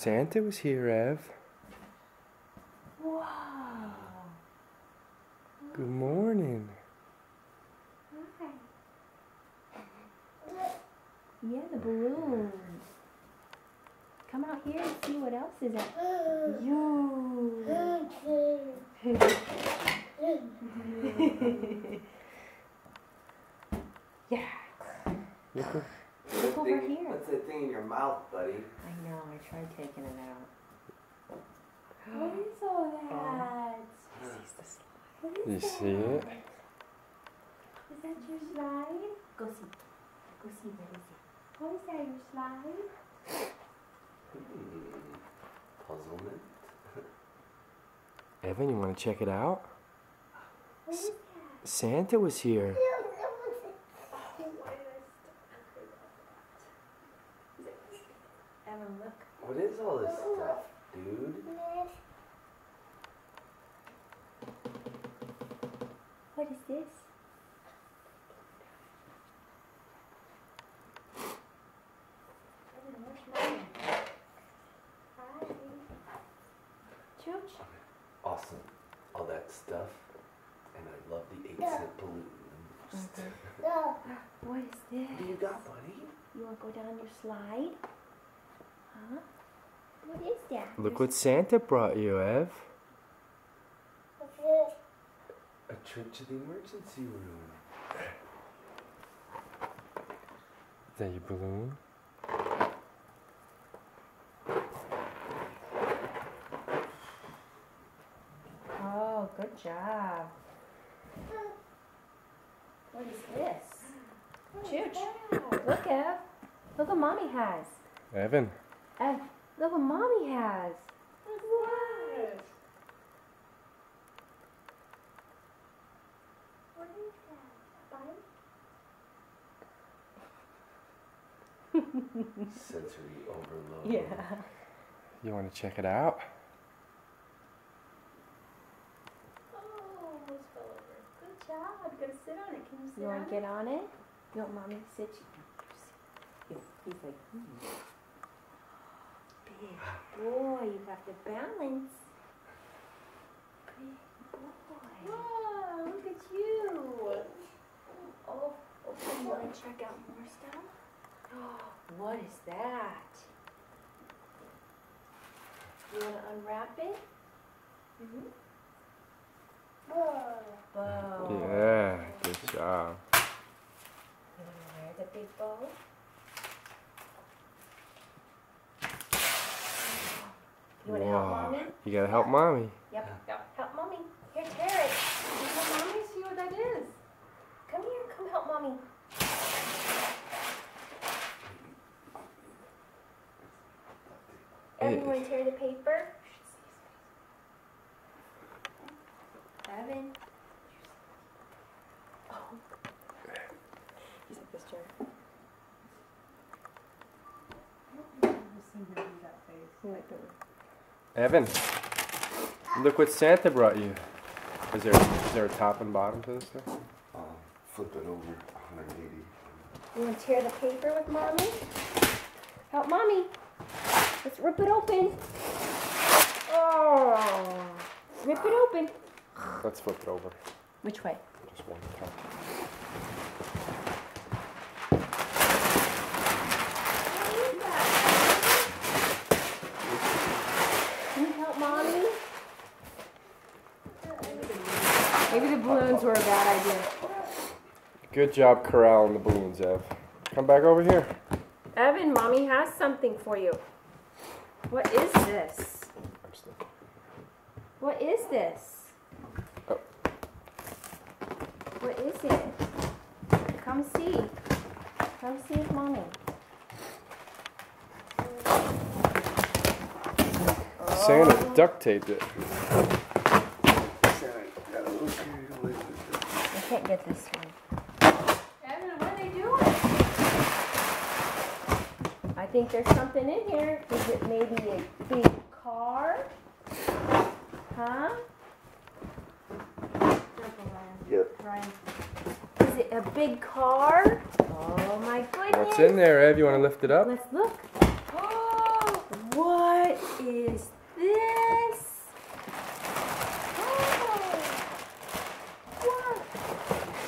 Santa was here, Ev. Wow. Good morning. Hi. Yeah, the balloons. Come out here and see what else is at. Yo. yeah. Look what- Look over Thing- here. What's that thing in your mouth, buddy? I know. I tried taking it out. What is all that? What is You that? see it? Is that your slide? Go see. Go see. Where is it? What is that, your slide? Hmm. Puzzlement. Evan, you want to check it out? What is that? Santa was here. Evan, look. What is all this stuff, dude? What is this? Evan. Hi. Chooch. Awesome. All that stuff. And I love the 8 cent balloons. What is this? What do you got, buddy? You want to go down your slide? Huh? What is that? Look what Santa brought you, Ev. A trip to the emergency room. Is that your balloon? Oh, good job. What is this? Chooch. Look, Ev. Look what mommy has. Evan. Ev, look what mommy has. What? What is that? A bike? Sensory overload. Yeah. You want to check it out? Oh, almost fell over. Good job. Gotta sit on it. Can you sit You on want it? to get on it? You want mommy to sit? He's, he's like, hmm. Big boy, you have to balance. Big boy. Whoa, look at you. Oh, okay, you want to check out more stuff? what is that? You want to unwrap it? Mm-hmm. Whoa. Bow. Yeah, good job. You want to wear the big bow? You want to help mommy? You gotta help mommy. Yep. Help mommy. Here, tear it. Help mommy see what that is. Come here. Come help mommy. Everyone tear the paper. Evan. Oh. He's like this chair. He like the Evan, look what Santa brought you. Is there is there a top and bottom to this thing? Flip it over 180. You want to tear the paper with mommy? Help mommy. Let's rip it open. Oh. Rip it open. Let's flip it over. Which way? Just one time. Can you help mommy? Maybe the balloons were a bad idea. Good job corralling the balloons, Ev. Come back over here. Evan, mommy has something for you. What is this? What is this? Oh. What is it? Come see. Come see with mommy. Santa duct taped it. Santa got a little carried away with it. I can't get this one. Evan, what are they doing? I think there's something in here. Is it maybe a big car? Huh? Yep. Is it a big car? Oh my goodness. What's in there, Ev? You want to lift it up? Let's look. Oh, what What is this? Oh. What?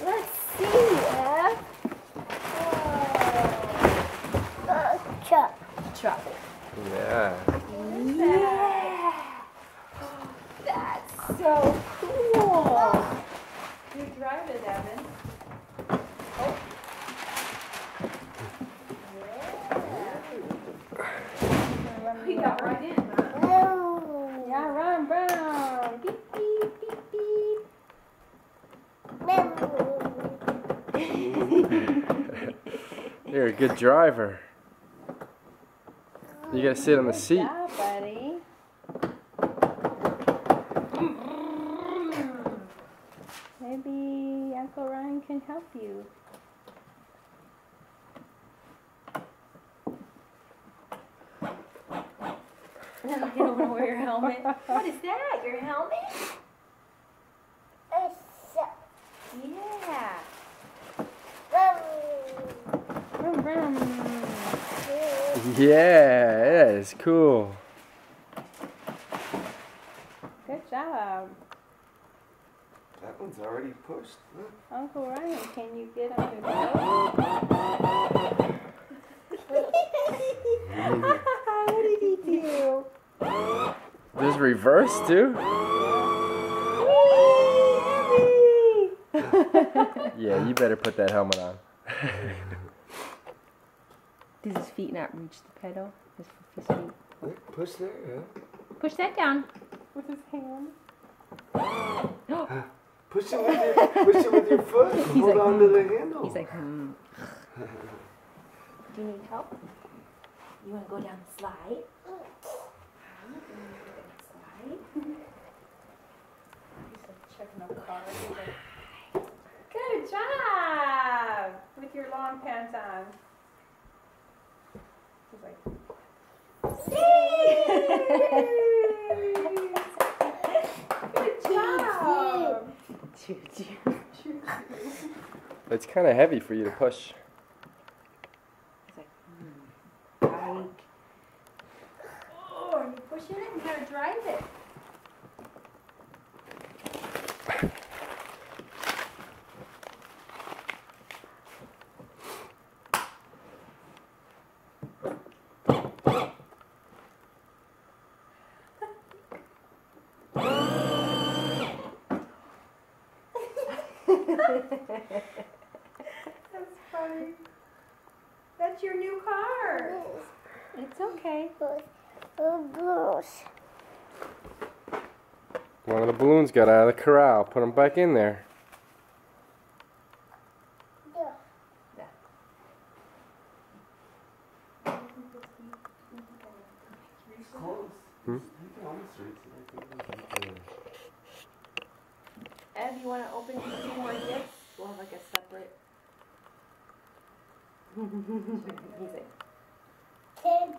Let's see, Ev. Chuck. Truck. Yeah. Yeah. That's so cool. You drive it, Evan. We oh. got right in, huh? Yeah, run, run. Beep, beep, beep, beep. You're a good driver. You gotta sit on the Good seat. job, buddy. Maybe Uncle Ryan can help you. You don't want to wear your helmet. What is that? Your helmet? Yeah. Vroom, vroom. Yeah, that is cool. Good job. That already pushed. Look. Uncle Ryan, can you get on your boat? what did he do? There's reverse too? Yeah, you better put that helmet on. Does his feet not reach the pedal? His, his feet. Look, push there, yeah. Push that down with his hand. Push it with your, push it with your foot. and Hold like, on to the handle. He's like, hmm. Do you need help? You want to go down the slide? Huh? You want to go down the slide? He's like checking out cars. He's like, Good job! With your long pants on. He's like, Good job! Choo choo. It's kind of heavy for you to push. He's like, hmm. Oh, you pushing it? Drive it. That's funny. That's your new car. It's okay. One of the balloons got out of the corral. Put them back in there. Close. Hmm? Ev, you want to open these two more gifts? We'll have like a separate. Music. Can't